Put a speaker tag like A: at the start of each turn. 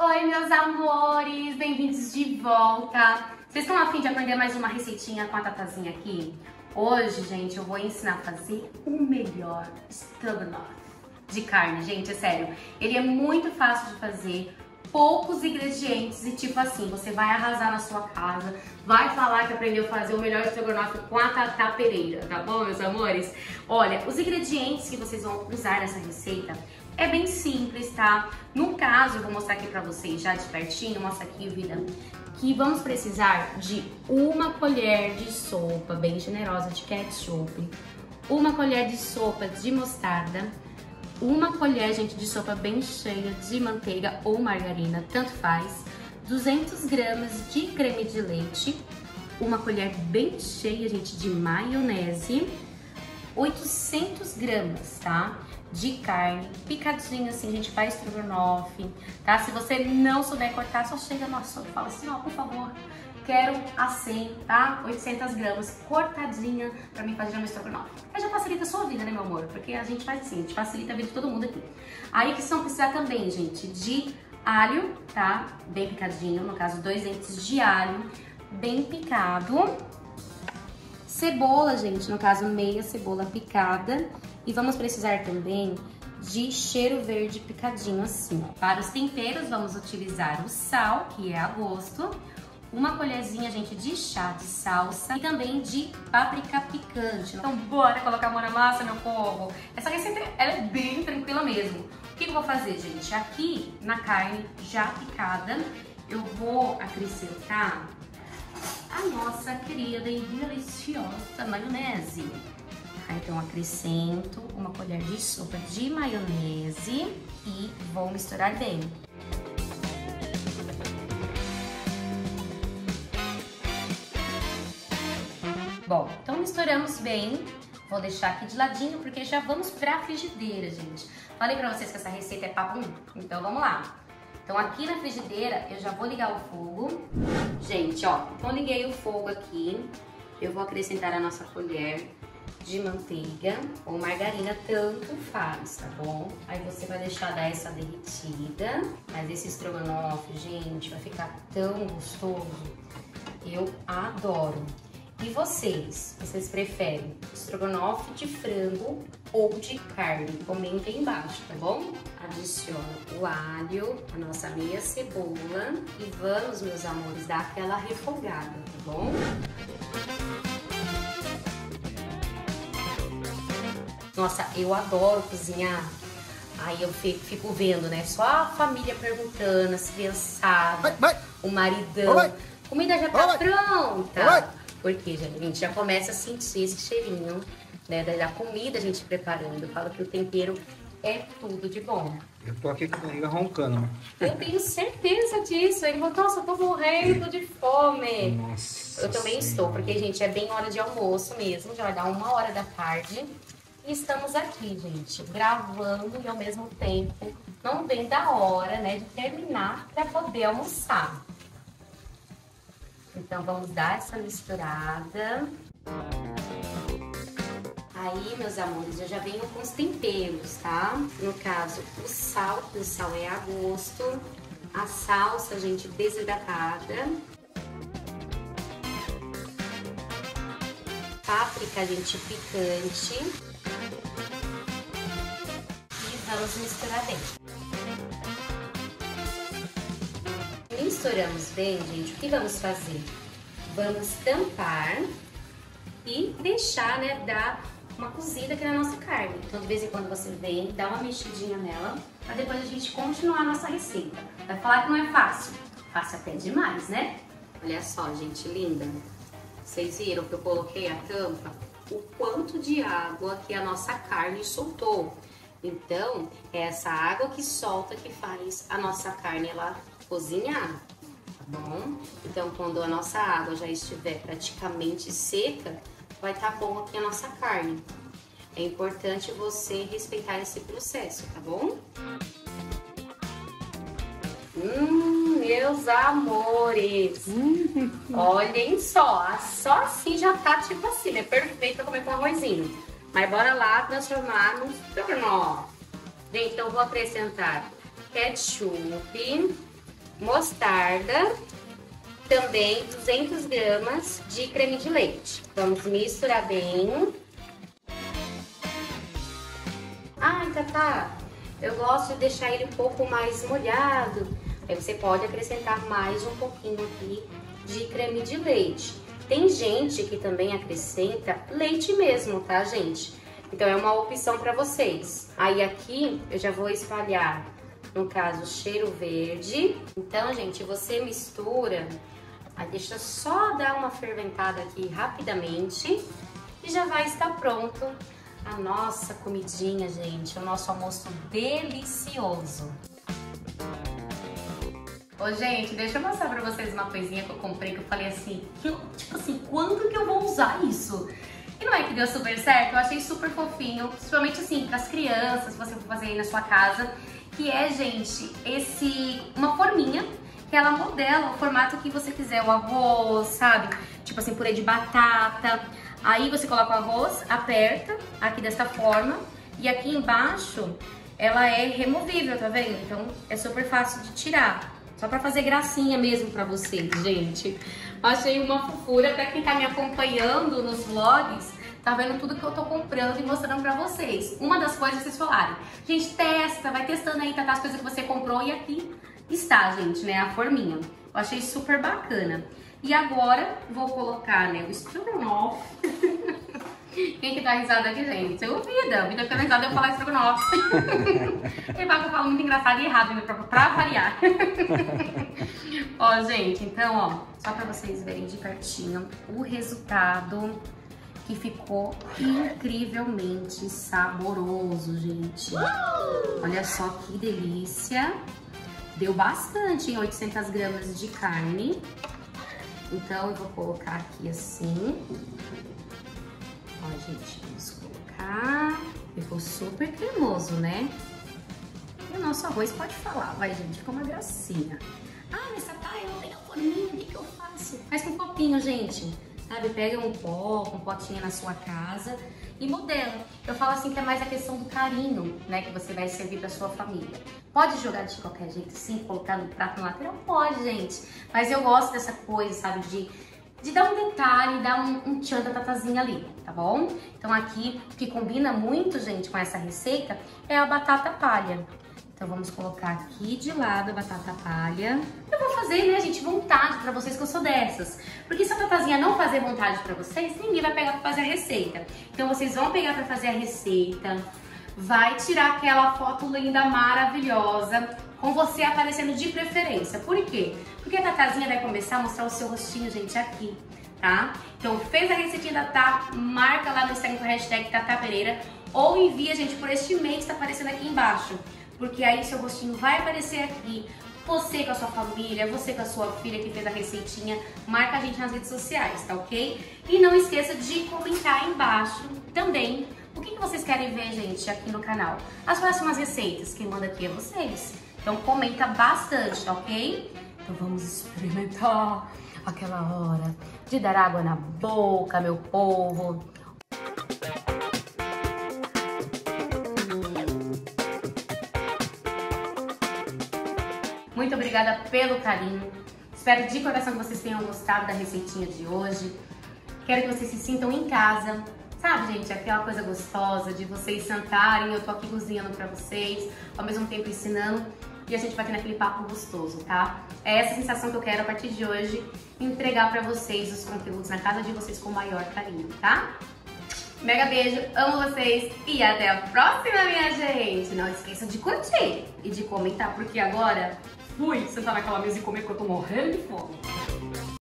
A: Oi, meus amores! Bem-vindos de volta! Vocês estão afim de aprender mais uma receitinha com a Tatazinha aqui? Hoje, gente, eu vou ensinar a fazer o melhor estrogonofe de carne, gente, é sério. Ele é muito fácil de fazer, poucos ingredientes e tipo assim, você vai arrasar na sua casa, vai falar que aprendeu a fazer o melhor estrogonofe com a Tata Pereira, tá bom, meus amores? Olha, os ingredientes que vocês vão usar nessa receita é bem simples, tá? No caso, eu vou mostrar aqui pra vocês já de pertinho, mostra aqui, vida, que vamos precisar de uma colher de sopa bem generosa de ketchup, uma colher de sopa de mostarda, uma colher, gente, de sopa bem cheia de manteiga ou margarina, tanto faz, 200 gramas de creme de leite, uma colher bem cheia, gente, de maionese, 800 gramas, tá? De carne, picadinha assim, a gente faz estrogonofe, tá? Se você não souber cortar, só chega no açougue e fala assim, ó, por favor, quero assim, tá? 800 gramas, cortadinha pra mim fazer meu estrogonofe. Aí já facilita a sua vida, né, meu amor? Porque a gente faz assim, a gente facilita a vida de todo mundo aqui. Aí que são precisar também, gente, de alho, tá? Bem picadinho, no caso, dois dentes de alho, bem picado. Cebola, gente, no caso, meia cebola picada. E vamos precisar também de cheiro verde picadinho assim. Para os temperos, vamos utilizar o sal, que é a gosto, uma colherzinha, gente, de chá de salsa e também de páprica picante. Então, bora colocar a mão na massa, meu povo! Essa receita ela é bem tranquila mesmo. O que eu vou fazer, gente? Aqui, na carne já picada, eu vou acrescentar a nossa querida e deliciosa maionese. Então, acrescento uma colher de sopa de maionese e vou misturar bem. Bom, então misturamos bem. Vou deixar aqui de ladinho porque já vamos pra frigideira, gente. Falei pra vocês que essa receita é papum, então vamos lá. Então aqui na frigideira eu já vou ligar o fogo. Gente, ó, então liguei o fogo aqui. Eu vou acrescentar a nossa colher de manteiga ou margarina, tanto faz, tá bom? Aí você vai deixar dar essa derretida. Mas esse estrogonofe, gente, vai ficar tão gostoso. Eu adoro. E vocês? Vocês preferem estrogonofe de frango ou de carne? Comentem aí embaixo, tá bom? Adiciona o alho, a nossa meia cebola e vamos, meus amores, dar aquela refogada, tá bom? Nossa, eu adoro cozinhar. Aí eu fico vendo, né? Só a família perguntando, as criançadas, o maridão. Comida já tá pronta. Porque, gente, já começa a sentir esse cheirinho, né, da comida a gente preparando. Eu falo que o tempero é tudo de bom.
B: Eu tô aqui com a barriga roncando.
A: Eu tenho certeza disso. Ele falou, nossa, eu tô morrendo de fome.
B: Nossa
A: Eu também
B: senhora.
A: estou, porque, gente, é bem hora de almoço mesmo. Já vai dar uma hora da tarde. E estamos aqui, gente, gravando e ao mesmo tempo não vem da hora, né, de terminar para poder almoçar. Então vamos dar essa misturada. Aí, meus amores, eu já venho com os temperos, tá? No caso, o sal, o sal é a gosto. A salsa, gente, desidratada. Páprica, gente, picante. E vamos misturar bem. Misturamos bem, gente, o que vamos fazer? Vamos tampar e deixar, né, dar uma cozida aqui na nossa carne. Então, de vez em quando você vem, dá uma mexidinha nela, pra depois a gente continuar a nossa receita. Vai falar que não é fácil? Fácil até demais, né? Olha só, gente, linda. Vocês viram que eu coloquei a tampa? O quanto de água que a nossa carne soltou. Então, é essa água que solta que faz a nossa carne ela cozinhar, tá bom? Então, quando a nossa água já estiver praticamente seca, vai estar tá bom aqui a nossa carne. É importante você respeitar esse processo, tá bom? Hum, meus amores! Olhem só, só assim já tá tipo assim, é perfeito pra comer com arrozinho. Mas bora lá transformar no estrogonofe. Gente, então vou acrescentar ketchup, mostarda, também 200 gramas de creme de leite. Vamos misturar bem. Ai, Tatá, eu gosto de deixar ele um pouco mais molhado. Aí você pode acrescentar mais um pouquinho aqui de creme de leite. Tem gente que também acrescenta leite mesmo, tá, gente? Então é uma opção para vocês. Aí aqui eu já vou espalhar, no caso, cheiro verde. Então, gente, você mistura Aí deixa só dar uma ferventada aqui rapidamente e já vai estar pronto a nossa comidinha, gente, o nosso almoço delicioso. Ô, gente, deixa eu mostrar pra vocês uma coisinha que eu comprei que eu falei assim, que tipo assim, quando que eu vou usar isso? E não é que deu super certo? Eu achei super fofinho, principalmente assim, pras crianças, se você for fazer aí na sua casa, que é, gente, esse, uma forminha que ela modela o formato que você quiser, o arroz, sabe? Tipo assim, purê de batata. Aí você coloca o arroz, aperta aqui dessa forma e aqui embaixo ela é removível, tá vendo? Então é super fácil de tirar. Só pra fazer gracinha mesmo pra vocês, gente. Achei uma fofura pra quem tá me acompanhando nos vlogs tá vendo tudo que eu tô comprando e mostrando pra vocês. Uma das coisas que vocês falaram, gente, testa, vai testando aí, tá, tá as coisas que você comprou e aqui está, gente, né, a forminha. Eu achei super bacana. E agora vou colocar, né, o estrogonofe. Quem que dá risada aqui, gente? Eu vida, vida que risada eu falar estrogonofe. Ele vai que eu falo muito engraçado e errado, né, pra, pra variar. ó, gente, então, ó, só pra vocês verem de pertinho o resultado que ficou incrivelmente saboroso, gente. Olha só que delícia. Deu bastante, em 800 gramas de carne. Então, eu vou colocar aqui assim. Ó, gente, vamos colocar. Ficou super cremoso, né? E o nosso arroz pode falar, vai, gente, ficou uma gracinha. Ah, mas tá, eu não tenho forninho, o que, que eu faço? Faz com copinho, gente sabe? Pega um pó, um potinho na sua casa e modela. Eu falo assim que é mais a questão do carinho, né, que você vai servir para sua família. Pode jogar de qualquer jeito, sim, colocar no prato no lateral? Pode, gente. Mas eu gosto dessa coisa, sabe, de, de dar um detalhe, dar um, um tchan da tatazinha ali, tá bom? Então aqui, o que combina muito, gente, com essa receita é a batata palha. Então vamos colocar aqui de lado a batata palha. Eu vou fazer, né, gente, vontade pra vocês que eu sou dessas. Porque se a tatazinha não fazer vontade pra vocês, ninguém vai pegar pra fazer a receita. Então vocês vão pegar pra fazer a receita, vai tirar aquela foto linda, maravilhosa, com você aparecendo de preferência. Por quê? Porque a tatazinha vai começar a mostrar o seu rostinho, gente, aqui, tá? Então fez a receitinha da Tá, marca lá no Instagram com a hashtag Tata Pereira ou envia, gente, por este e-mail que está aparecendo aqui embaixo porque aí seu rostinho vai aparecer aqui. Você com a sua família, você com a sua filha que fez a receitinha, marca a gente nas redes sociais, tá ok? E não esqueça de comentar aí embaixo também o que, que vocês querem ver, gente, aqui no canal. As próximas receitas, quem manda aqui é vocês. Então comenta bastante, tá ok? Então vamos experimentar aquela hora de dar água na boca, meu povo. Muito obrigada pelo carinho. Espero de coração que vocês tenham gostado da receitinha de hoje. Quero que vocês se sintam em casa. Sabe, gente, aquela coisa gostosa de vocês sentarem, eu tô aqui cozinhando pra vocês, ao mesmo tempo ensinando e a gente vai ter naquele papo gostoso, tá? É essa sensação que eu quero a partir de hoje entregar pra vocês os conteúdos na casa de vocês com o maior carinho, tá? Mega beijo, amo vocês e até a próxima, minha gente! Não esqueça de curtir e de comentar, porque agora fui sentar naquela mesa e comer porque eu tô morrendo de fome.